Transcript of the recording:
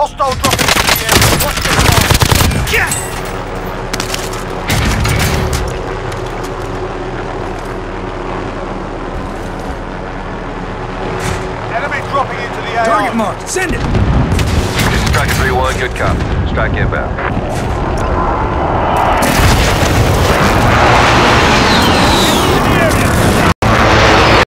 Hostile dropping into the area. Watch the fire. Enemy dropping into the AR. Target marked. Send it. This is Striker 3-1, good cop. Strike inbound.